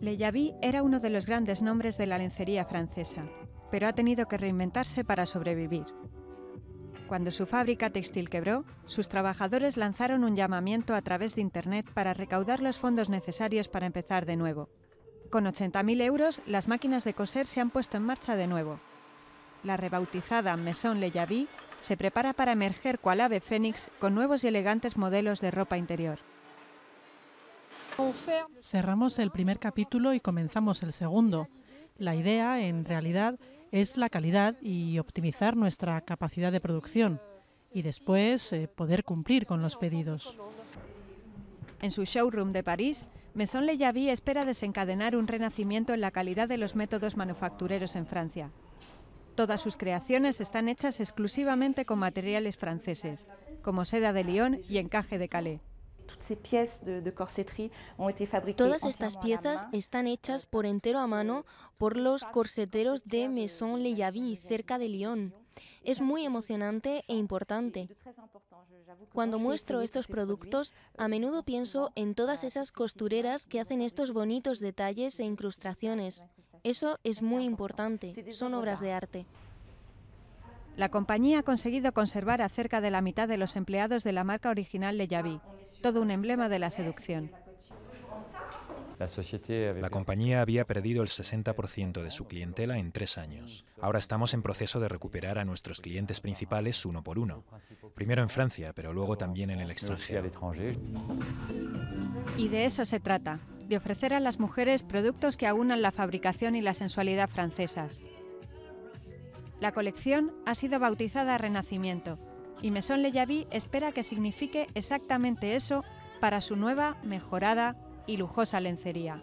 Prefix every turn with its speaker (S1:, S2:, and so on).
S1: Le era uno de los grandes nombres de la lencería francesa, pero ha tenido que reinventarse para sobrevivir. Cuando su fábrica textil quebró, sus trabajadores lanzaron un llamamiento a través de Internet para recaudar los fondos necesarios para empezar de nuevo. Con 80.000 euros, las máquinas de coser se han puesto en marcha de nuevo. La rebautizada Maison Le se prepara para emerger cual ave fénix con nuevos y elegantes modelos de ropa interior.
S2: Cerramos el primer capítulo y comenzamos el segundo. La idea, en realidad, es la calidad y optimizar nuestra capacidad de producción y después eh, poder cumplir con los pedidos.
S1: En su showroom de París, Maison Le Javis espera desencadenar un renacimiento en la calidad de los métodos manufactureros en Francia. Todas sus creaciones están hechas exclusivamente con materiales franceses, como seda de Lyon y encaje de Calais.
S3: Todas estas piezas están hechas por entero a mano por los corseteros de Maison Le Javis, cerca de Lyon. Es muy emocionante e importante. Cuando muestro estos productos, a menudo pienso en todas esas costureras que hacen estos bonitos detalles e incrustaciones. Eso es muy importante, son obras de arte.
S1: La compañía ha conseguido conservar a cerca de la mitad de los empleados de la marca original Le todo un emblema de la seducción.
S4: La compañía había perdido el 60% de su clientela en tres años. Ahora estamos en proceso de recuperar a nuestros clientes principales uno por uno. Primero en Francia, pero luego también en el extranjero.
S1: Y de eso se trata, de ofrecer a las mujeres productos que aunan la fabricación y la sensualidad francesas. La colección ha sido bautizada Renacimiento y Maison Le espera que signifique exactamente eso para su nueva, mejorada y lujosa lencería.